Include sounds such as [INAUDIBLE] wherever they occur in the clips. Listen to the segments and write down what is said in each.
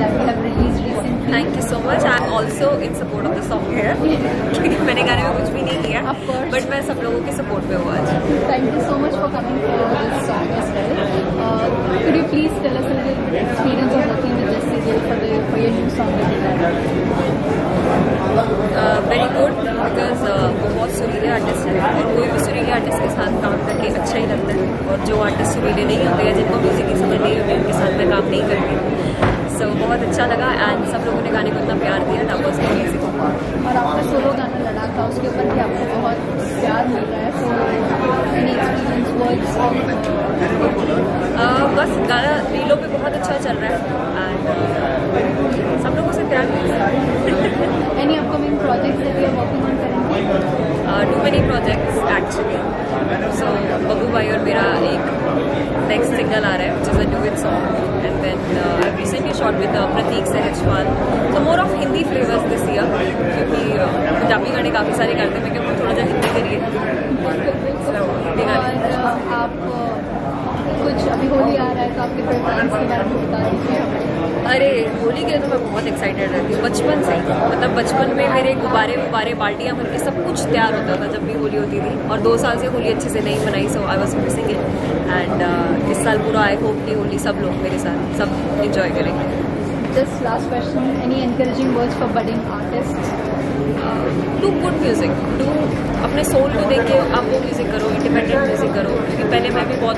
that we have released recently. Thank you so much. I'm also in support of the song here. क्योंकि मैंने गाने में कुछ भी नहीं किया. बट मैं सब लोगों के सपोर्ट पे हूँ आज Thank you so much for coming for this song as well. Uh, could you please tell us a little experience of working with Jesse Gill for, the, for your new song that you did? Very good because वो बहुत सुरीले artist है और कोई भी सुरीले artist के साथ काम करके अच्छा ही लगता है और जो आर्टिस्ट सुरीले नहीं होते हैं जिनको म्यूज़िक की समझ नहीं होती उनके साथ मैं काम नहीं करती सो so, बहुत अच्छा लगा एंड सब लोगों ने गाने को इतना प्यार दिया दैट वाज अमेजिंग और आपका सोलो गाना लड़ा था उसके ऊपर भी आपको बहुत प्यार मिल रहा है सो एनी एक्सपीरियंस वर्ड्स बस गाना रीलों पे बहुत अच्छा चल रहा है एंड सब लोगों से प्यार मिल रहा है. Any upcoming projects that are working on करेंगे too many projects actually so Babbu भाई और मेरा एक नेक्स्ट सिंगल आ रहा है which is a new song and then recently shot with Prateek Sahajwal तो more of Hindi flavours this year क्योंकि uh, पंजाबी गाने काफ़ी सारे करते हैं मैं क्योंकि थोड़ा सा हिंदी करिए So, uh, आप uh, कुछ अभी होली आ रहा है तो आपके प्रेफरेंस के बारे में बता दीजिए। अरे होली के लिए तो मैं बहुत एक्साइटेड रहती हूँ। बचपन से मतलब बचपन में मेरे गुब्बारे गुब्बारे बाल्टियाँ भर के सब कुछ तैयार होता था जब भी होली होती थी। और दो साल से होली अच्छे से नहीं मनाई so I was missing it and इस साल पूरा आई होप कि होली सब लोग मेरे साथ सब इंजॉय करेंगे। Just last question, any encouraging words for budding artists? Do good music do अपने सोल को देख के आप वो म्यूज़िक करो इंडिपेंडेंट म्यूज़िक करो। क्योंकि पहले मैं भी बहुत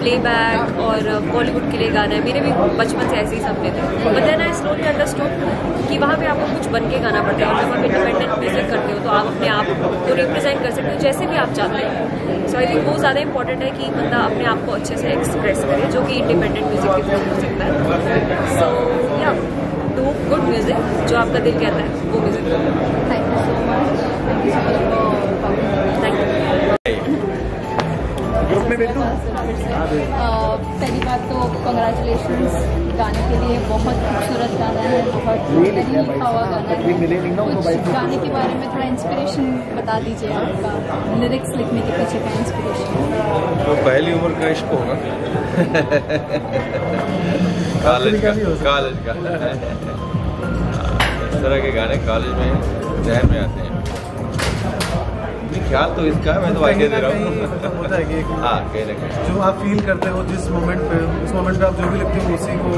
प्लेबैक और बॉलीवुड के लिए गाना है। मेरे भी बचपन से ऐसे ही सपने थे। But then I slowly understood कि वहाँ पे आपको कुछ बन के गाना पड़ता है। जब आप इंडिपेंडेंट म्यूज़िक करते हो तो आप अपने आप को रिप्रेजेंट कर सकते हो, जैसे भी आप चाहते हो। सो आई थिंक वो ज़्यादा इंपॉर्टेंट है कि बंदा अपने आप को अच्छे से एक्सप्रेस करे, जो कि इंडिपेंडेंट म्यूज़िक के थ्रू हो सकता है। सो या डू गुड म्यूज़िक जो आपका दिल कहता है, वो म्यूज़िक भेज Uh, पहली बात तो कंग्रेचुलेशन गाने के लिए बहुत खूबसूरत गाना है बहुत लिखा हुआ गाना है। गाने के बारे में थोड़ा इंस्पिरेशन बता दीजिए आपका लिरिक्स लिखने के पीछे का इंस्पिरेशन तो पहली उम्र का इश्क होगा। कॉलेज का। कॉलेज का। इस तरह के गाने कॉलेज में जहन में आते हैं। ख्याल तो इसका मैं तो आइडिया दे रहा मतलब होता है कि हूँ कहीं ना कहीं जो आप फील करते हो जिस मोमेंट पे उस मोमेंट पे आप जो भी लिखते हो उसी को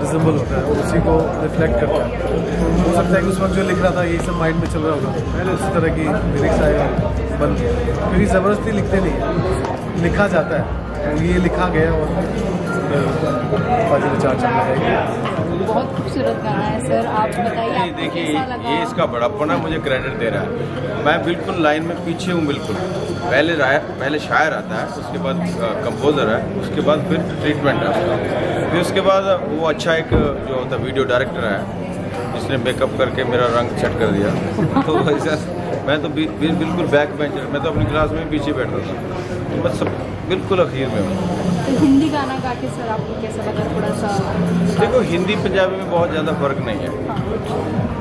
रिजेंबल होता है उसी को रिफ्लेक्ट करता है। हो सकता है कि उस वक्त जो लिख रहा था यही सब माइंड में चल रहा होगा। पहले उसी तरह की लिरिक्स आए बन गए। क्योंकि ज़बरदस्ती लिखते नहीं लिखा जाता है। तो ये लिखा गया और बाकी विचार चल रहा है। बहुत खूबसूरत गाना है सर। आप बताइए देखिए ये इसका बड़प्पन है मुझे क्रेडिट दे रहा है। मैं बिल्कुल लाइन में पीछे हूँ बिल्कुल। पहले राय पहले शायर आता है उसके बाद कंपोजर है उसके बाद फिर ट्रीटमेंट है उसका। फिर उसके बाद वो अच्छा एक जो होता है वीडियो डायरेक्टर है जिसने मेकअप करके मेरा रंग सेट कर दिया। [LAUGHS] तो वैसा मैं तो बिल्कुल बैक बेंचर मैं तो अपनी क्लास में पीछे बैठता था। तो मैं सब बिल्कुल अखीर में हूँ। तो हिंदी गाना गा के सर आपको कैसा लगा? थोड़ा सा देखो हिंदी पंजाबी में बहुत ज़्यादा फ़र्क नहीं है।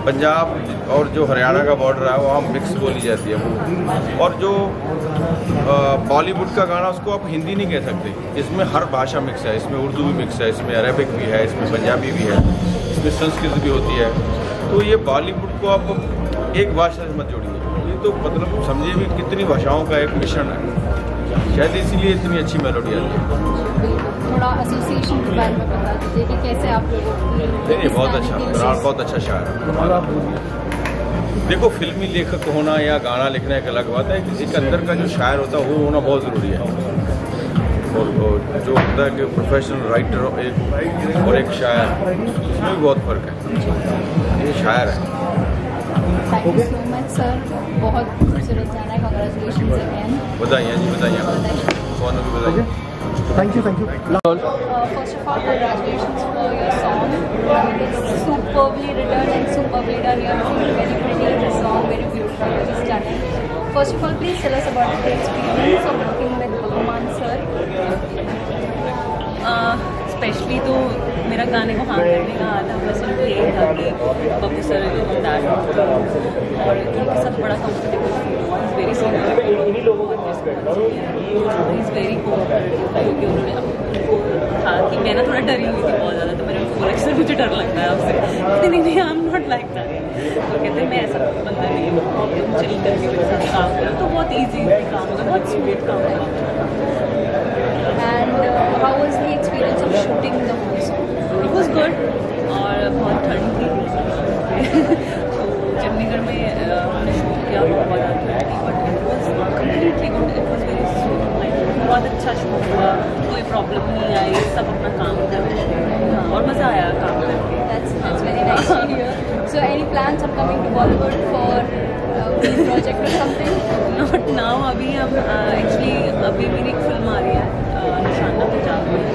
पंजाब और जो हरियाणा का बॉर्डर है वहाँ मिक्स बोली जाती है वो। और जो बॉलीवुड का गाना उसको आप हिंदी नहीं कह सकते। इसमें हर भाषा मिक्स है। इसमें उर्दू भी मिक्स है इसमें अरेबिक भी है इसमें पंजाबी भी है इसमें संस्कृत भी होती है। तो ये बॉलीवुड को आप एक भाषा से मत जोड़िए। ये तो मतलब समझिए भी कितनी भाषाओं का एक मिश्रण है। शायद इसीलिए इतनी अच्छी मेलोडी आती है। थोड़ा एसोसिएशन के बारे में बता दीजिए कि कैसे आप लोगों नहीं नहीं बहुत अच्छा बराड़ बहुत अच्छा शायर है। देखो फिल्मी लेखक होना या गाना लिखना एक अलग बात है। किसी के अंदर का जो शायर होता है वो होना बहुत ज़रूरी है। और, जो होता है कि प्रोफेशनल राइटर एक और एक शायर उसमें भी बहुत फ़र्क है। ये शायर है। सर बहुत खूबसूरत गाना है कंग्रेचुलेशन अगेन बताइए जी बताइए thank you thank you first of all congratulation for your song working with Bhagwan sir specially तो मेरा गाने को हाँ करने का आधा पर्सन यही था कि पप्पू सर दैट और उनके साथ बड़ा comfortable is very is very क्योंकि उन्होंने अपने को था कि मैं ना थोड़ा डरी हुई थी बहुत ज़्यादा तो मैंने उनको बोला कि सर, मुझे डर लगता है आपसे। कहते नहीं नहीं I am not like that तो कहते मैं ऐसा बंदा नहीं हूँ चिल करके मेरे साथ काम करो। तो बहुत ईजी काम होगा बहुत स्मूथ काम होगा And uh, how was the experience of shooting the whole song? It was good और बहुत ठंड थी [LAUGHS]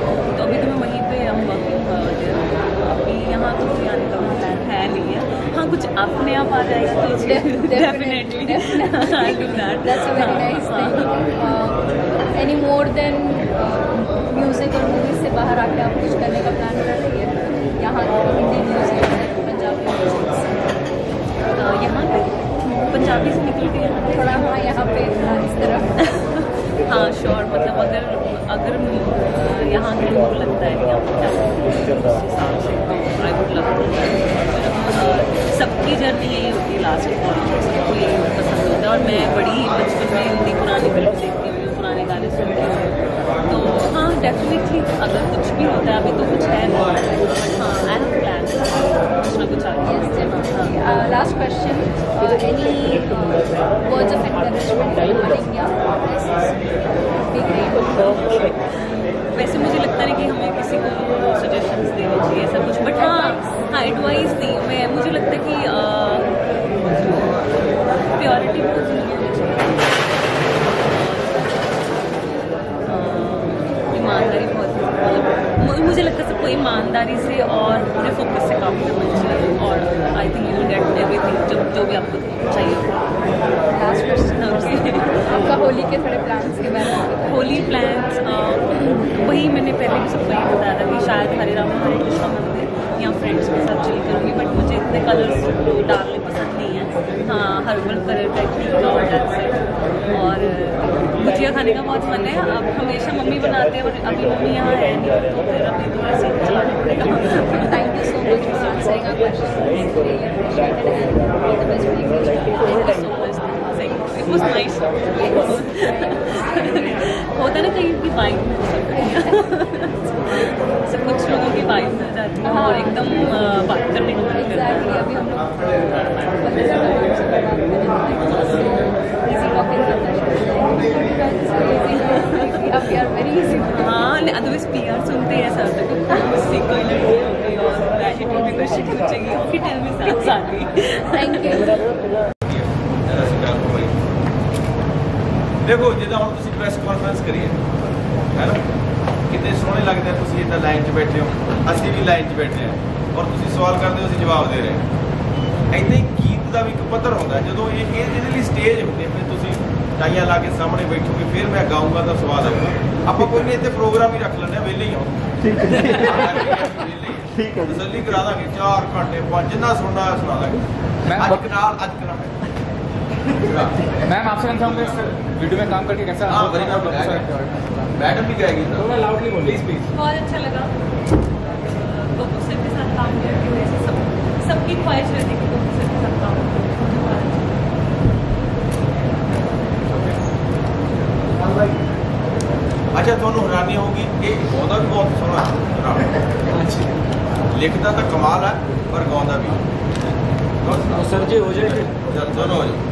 तो अभी तो मैं वहीं पे हम वर्किंग अभी यहाँ तो कोई आने का प्लान है नहीं है। हाँ कुछ अपने आप आ जाएगा तो definitely [LAUGHS] [LAUGHS] more than uh, music और movies से बाहर आके आप कुछ करने का प्लान कर रही है? यहाँ हिंदी म्यूज़िक है पंजाबी म्यूज़िक यहाँ पे? पंजाबी से निकल के यहाँ थोड़ा हाँ यहाँ पे थोड़ा इस तरफ़ हाँ श्योर मतलब अगर अगर अ, यहाँ के लोगों को लगता है कि यहाँ पंजाबी उस हिसाब से तो आई वुड लव सबकी जर्नी यही होती है लास्ट यही पसंद होता है और मैं बड़ी बचपन में हिंदी पुरानी फ़िल्म देखती हुई हूँ पुराने गाने सुनती हूँ तो हाँ डेफिनेटली अगर कुछ भी होता है अभी तो कुछ है नहीं हाँ आई हैव प्लान कुछ ना कुछ आगे. Uh. Uh, uh, big great. वैसे मुझे लगता है कि हमें किसी को सजेशंस देने चाहिए ऐसा कुछ बट हाँ हाँ एडवाइस दी मैं मुझे लगता है कि प्योरिटी ईमानदारी बहुत मतलब मुझे लगता है सबको ईमानदारी से और पूरे फोकस से काम करना चाहिए और I think you get everything जो जो भी आपको चाहिए Last question. Okay. आपका होली के थोड़े plans के बारे में होली प्लान्स वही मैंने पहले भी सबको ये बताया था कि शायद हरे राम हरे कृष्णा मंदिर या फ्रेंड्स के साथ चिल करूँगी बट मुझे इतने कलर्स नहीं है हर्बल कलर टाइप और से गुजिया खाने का बहुत मन है। अब हमेशा मम्मी बनाते हैं और अभी मम्मी यहाँ है नहीं तो फिर अभी थोड़ा सा for answering our questions. Was nice. होता है ना कहीं की वाइब मिल सकती है सब कुछ लोगों की वाइब मिल जाती है और एकदम बात करने को मन करता Exactly. अभी हम लोग. है हाँ अदरवाइज़ पी आर सुनते हैं ऐसा होता है कि मुझसे कोई लड़की हो गई और एटीट्यूड भी कुछ ओके टेल मी साथ साथी Thank you. ਦੇਖੋ ਜਿੱਦਾਂ ਹੁਣ ਤੁਸੀਂ ਪ੍ਰੈਸ ਕਾਨਫਰੰਸ ਕਰੀ ਹੈ ਹੈ ਨਾ? ਕਿੰਨੇ ਸੋਹਣੇ ਲੱਗਦੇ ਆ ਤੁਸੀਂ ਇੱਦਾਂ ਲਾਈਨ 'ਚ ਬੈਠੇ ਹੋ। ਅਸੀਂ ਵੀ ਲਾਈਨ 'ਚ ਬੈਠੇ ਹਾਂ। ਔਰ ਤੁਸੀਂ ਸਵਾਲ ਕਰਦੇ ਹੋ ਅਸੀਂ ਜਵਾਬ ਦੇ ਰਹੇ ਹਾਂ। ਐਦਾਂ ਹੀ ਗੀਤ ਦਾ ਵੀ ਇੱਕ ਪੱਧਰ ਹੁੰਦਾ। ਜਦੋਂ ਇਹ ਇਹ ਇਹਦੇ ਲਈ ਸਟੇਜ ਹੁੰਦੀ ਹੈ ਫਿਰ ਤੁਸੀਂ ਟਾਈਆਂ ਲਾ ਕੇ ਸਾਹਮਣੇ ਬੈਠੋਗੇ ਫਿਰ ਮੈਂ ਗਾਉਂਗਾ ਤਾਂ ਸਵਾਦ ਆਊਗਾ। ਆਪਾਂ ਕੋਈ ਨਹੀਂ ਇੱਥੇ ਪ੍ਰੋਗਰਾਮ ਹੀ ਰੱਖ ਲੈਂਦੇ ਆ ਵਿਹਲੇ ਹੀ ਹਾਂ। ਠੀਕ ਹੈ। ਠੀਕ ਹੈ ਤਸੱਲੀ ਕਰਾ ਦਾਂਗੇ 4 ਘੰਟੇ ਪੰਜ ਜਿੰਨਾ ਸੁਣਨਾ ਸੁਣਾ ਦਾਂਗੇ। ਮੈਂ ਅੱਜ ਕਨਾਲ ਅੱਜ ਕਰਾਂਗੇ मैम आपसे कहना चाहूँगा इस वीडियो में काम करके कैसा हाँ, मैडम भी जाएगी तो। थोड़ा लाउडली बोल प्लीज़ प्लीज़ बहुत अच्छा लगा। बब्बू के साथ काम करके सबकी ख्वाहिश रहती अच्छा, तो है अच्छा तो हैरानी होगी। कि गौदा भी बहुत सोना लिखता तो कमाल है पर गौदा भी। तो सर जी हो जाए दोनों हो जाए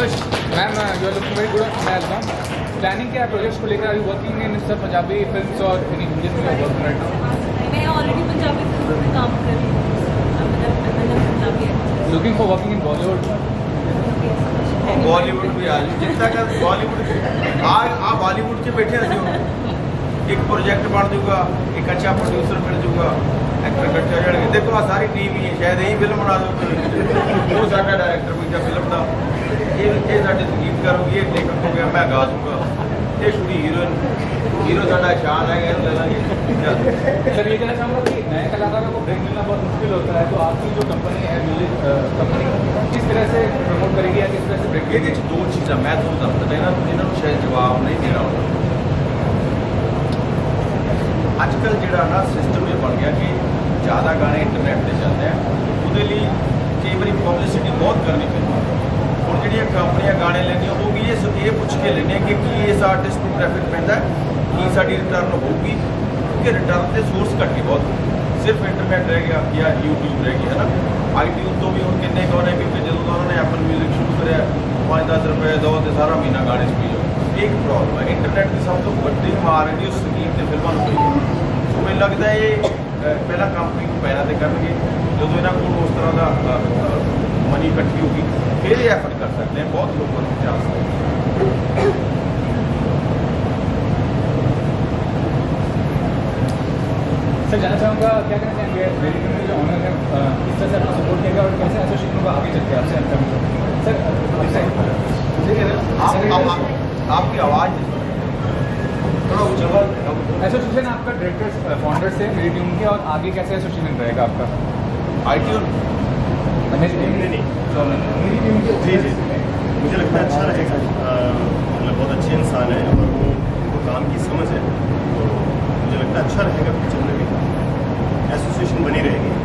ma'am you are very good on album planning क्या प्रोजेक्ट्स को लेकर अभी वर्किंग इन सब पंजाबी फ़िल्म और हिंदी फ़िल्म मैं ऑलरेडी पंजाबी फ़िल्म में काम कर रही हूँ looking for working in Bollywood Bollywood भी आज जितना का बॉलीवुड आज आप बॉलीवुड के बैठे आज तो एक प्रोजेक्ट बढ़ दूँगा एक अच्छा प्रोड्यूसर मिल दूँगा एक्टर इकट्ठे हो देखो सारी टीम है शायद यही फ़िल्म बना दो। सारा डायरेक्टर कोई फ़िल्म बना ਇਹ ਇਹ ਸਾਡੇ ਸੰਗੀਤਕਾਰ ਹੋ ਗਈ ਇਹ ਲੇਖਕ ਹੋ ਗਿਆ ਮੈਂ ਗਾ ਦੂੰਗਾ ਇਹ ਕੁੜੀ ਹੀਰੋਇਨ ਹੀਰੋ ਸਾਡਾ ਸ਼ਾਨ ਹੈ ਇਹਨੂੰ ਲੈ ਲਾਂਗੇ सर ये कहना चाहूँगा कि नए कलाकारों को ब्रेक मिलना बहुत मुश्किल होता है तो आपकी जो कंपनी है म्यूजिक कंपनी किस तरह से प्रमोट करेगी या किस तरह से ब्रेक ਇਹਦੇ ਚ ਦੋ ਚੀਜ਼ਾਂ ਮੈਂ ਤੁਹਾਨੂੰ ਦੱਸਦਾ ਇਹਨਾਂ ਨੂੰ ਇਹਨਾਂ ਨੂੰ ਸ਼ਾਇਦ ਜਵਾਬ ਨਹੀਂ ਦੇਣਾ ਹੁੰਦਾ ਅੱਜ ਕੱਲ ਜਿਹੜਾ ਨਾ ਸਿਸਟਮ ਇਹ ਬਣ ਗਿਆ ਕਿ ਜ਼ਿਆਦਾ ਗਾਣੇ ਇੰਟਰਨੈਟ ਤੇ ਚੱਲਦੇ ਆ ਉਹਦੇ ਲਈ ਕਈ ਵਾਰੀ ਪਬਲਿਸਿਟੀ ਬਹੁਤ ਕਰਨੀ ਪੈਂਦੀ ਹੈ ਹੁਣ ਜਿਹੜੀਆਂ ਕੰਪਨੀਆਂ ਗਾਣੇ ਲੈਂਦੀਆਂ ਉਹ ਵੀ ਇਹ ਇਹ ਪੁੱਛ ਕੇ ਲੈਂਦੀਆਂ ਕਿ ਕੀ ਇਸ ਆਰਟਿਸਟ ਨੂੰ ਟ੍ਰੈਫਿਕ ਪੈਂਦਾ ਕੀ ਸਾਡੀ ਰਿਟਰਨ ਹੋਊਗੀ ਕਿ ਰਿਟਰਨ ਦੇ ਸੋਰਸ ਘੱਟ ਗਏ ਬਹੁਤ ਸਿਰਫ ਇੰਟਰਨੈਟ ਰਹਿ ਗਿਆ ਜਾਂ YouTube ਰਹਿ ਗਿਆ, ਹੈ ਨਾ? ਆਈਟਿਊਨ ਤੋਂ ਵੀ ਹੁਣ ਕਿੰਨੇ ਗਾਣੇ ਵੀ ਜਦੋਂ ਦਾ ਉਹਨਾਂ ਨੇ ਐਪਲ 뮤직 ਸ਼ੁਰੂ ਕਰਿਆ 5-10 ਰੁਪਏ, ਦੋ ਤੇ ਸਾਰਾ ਮਹੀਨਾ ਗਾਣੇ ਚ ਪੀ ਜਾਓ ਇਹ ਇੱਕ ਪ੍ਰੋਬਲਮ ਹੈ। ਇੰਟਰਨੈਟ ਦੀ ਸਭ ਤੋਂ ਵੱਡੀ ਮਾਰ ਹੈ ਉਸ ਸਕੀਮ ਤੇ ਫਿਲਮਾਂ ਨੂੰ ਪਈ ਸੋ ਮੈਨੂੰ ਲੱਗਦਾ ਇਹ ਪਹਿਲਾਂ ਕੰਪਨੀ ਨੂੰ ਪੈਰਾਂ ਤੇ ਕਰਨਗੇ, ਜਦੋਂ ਇਹਨਾਂ ਕੋਲ ਉਸ ਤਰ੍ਹਾਂ ਦਾ मनी इकट्ठी होगी। फिर ये एफर्ट कर सकते हैं बहुत लोगों को जा सकते सर जाना चाहूँगा क्या कहना चाहेंगे? मेरी कंपनी जो ऑनर है किस तरह से सपोर्ट और कैसे एसोसिएशन को आगे चलते आपसे सर आपकी आवाज़ थोड़ा उज्जवल एसोसिएशन आपका डायरेक्टर्स फाउंडर से मेरी टीम के और आगे कैसे एसोसिएशन रहेगा आपका? आई टी मेरी टीम नहीं, नहीं। जी जी मुझे लगता है अच्छा रहेगा मतलब बहुत अच्छे इंसान है और वो उनको काम की समझ है तो मुझे लगता है अच्छा रहेगा फ्यूचर में भी एसोसिएशन बनी रहेगी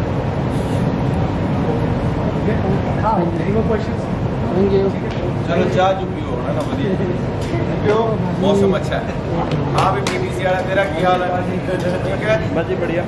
चलो चाह जो पियो है ना बढ़िया। पियो मौसम अच्छा है हाँ भी पीटीसी वाला तेरा की हाल है? ठीक है बस जी बढ़िया।